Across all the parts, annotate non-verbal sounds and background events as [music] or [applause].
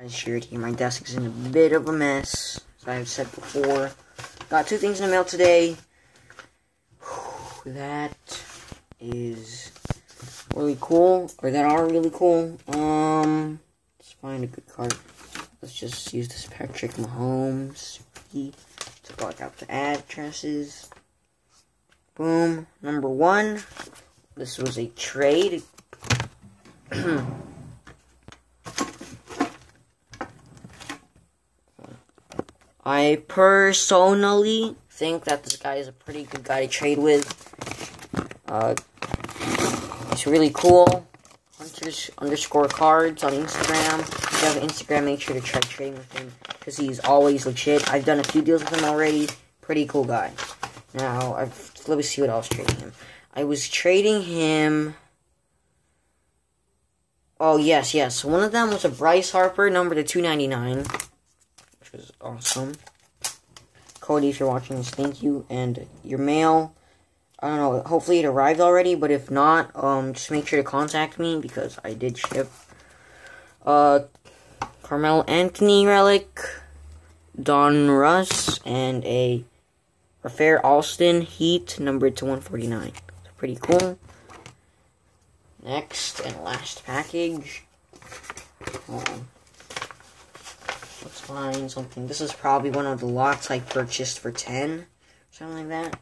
As shirt here, my desk is in a bit of a mess, as I've said before. Got two things in the mail today. That is really cool, or that are really cool. Um, let's find a good card. Let's just use this Patrick Mahomes. To block out the addresses. Boom. Number one. This was a trade. [clears throat] I personally think that this guy is a pretty good guy to trade with. Uh, it's really cool. Hunters underscore cards on Instagram. If you have Instagram, make sure to try trading with him because he's always legit. I've done a few deals with him already. Pretty cool guy. Now, I've, let me see what I was trading him. I was trading him. Oh, yes, yes. One of them was a Bryce Harper, number to 299 awesome. Cody, if you're watching this, thank you. And your mail, I don't know, hopefully it arrived already, but if not, um, just make sure to contact me because I did ship, uh, Carmelo Anthony relic, Donruss, and a Rafer Alston Heat, numbered to 149. It's pretty cool. Next and last package. On. Let's find something. This is probably one of the lots I purchased for 10. Something like that.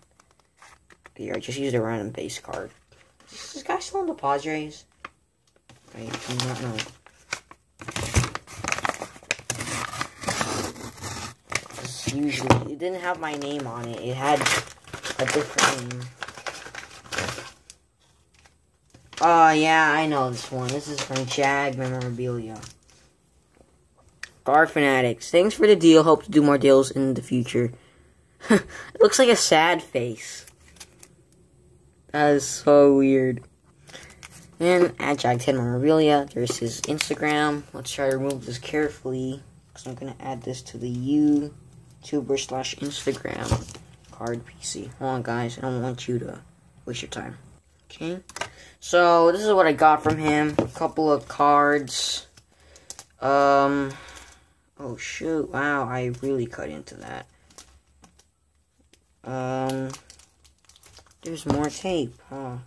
Here, I just used a random base card. Is this guy still in the Padres? I do not know. Usually, it didn't have my name on it. It had a different name. Oh, yeah, I know this one. This is from Jag Memorabilia. Cardfanatix. Thanks for the deal. Hope to do more deals in the future. [laughs] it looks like a sad face. That is so weird. And at Jag10 Memorabilia, there's his Instagram. Let's try to remove this carefully. Because I'm going to add this to the YouTuber slash Instagram card PC. Hold on, guys. I don't want you to waste your time. Okay. So, this is what I got from him. A couple of cards. Um... Oh shoot, wow, I really cut into that. Um, there's more tape, huh?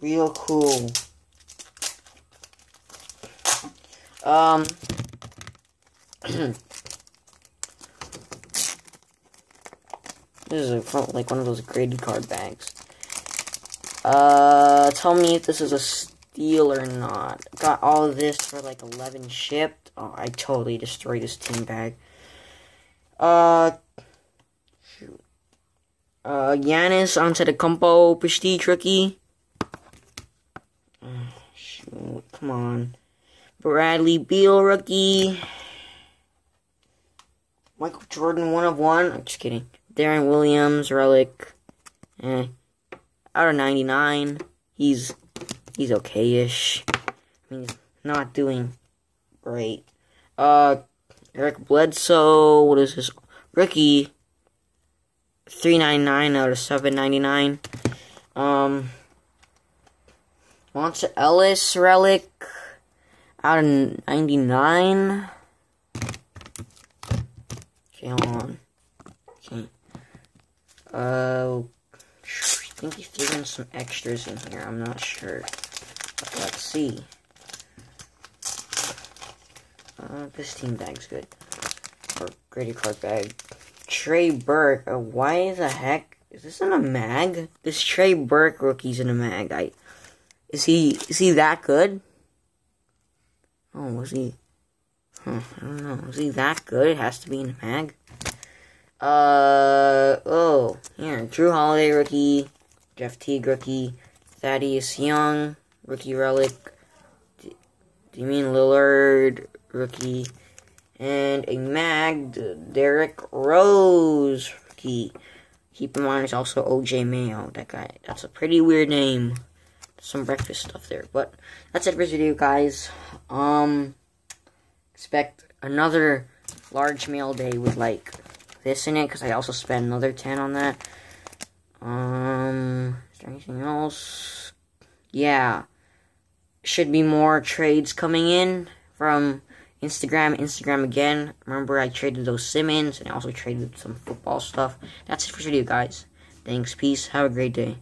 Real cool. Um, [clears throat] this is a, like one of those graded card bags. Uh, tell me if this is a steal or not. Got all of this for like 11 shipped. Oh, I totally destroyed this team bag. Uh, shoot. Uh, Giannis Antetokounmpo Prestige rookie. Oh, shoot, come on. Bradley Beal rookie. Michael Jordan one of one. I'm just kidding. Deron Williams relic. Eh. Out of 99. He's he's okay-ish. I mean, he's not doing great. Uh, Eric Bledsoe, what is this? Rookie, 399 out of 799. Um, Monta Ellis relic out of 99. Okay, hold on. Okay. Uh, I think he threw in some extras in here. I'm not sure. Let's see. Uh, this team bag's good. Or graded Clark bag. Trey Burke. Uh, why the heck is this in a mag? This Trey Burke rookie's in a mag. I is he is he that good? Oh, was he? Huh, I don't know. Is he that good? It has to be in a mag. Uh oh, here Jrue Holiday rookie, Jeff Teague rookie, Thaddeus Young rookie relic, D- Damian Lillard rookie. And a mag, Derrick Rose rookie. Keep in mind, there's also OJ Mayo. That guy, that's a pretty weird name. Some breakfast stuff there. But that's it for this video, guys. Um, expect another large mail day with like this in it, because I also spent another 10 on that. Um, is there anything else? Yeah. Should be more trades coming in from Instagram, Instagram again. Remember, I traded those Simmons and I also traded some football stuff. That's it for today, guys. Thanks, peace, have a great day.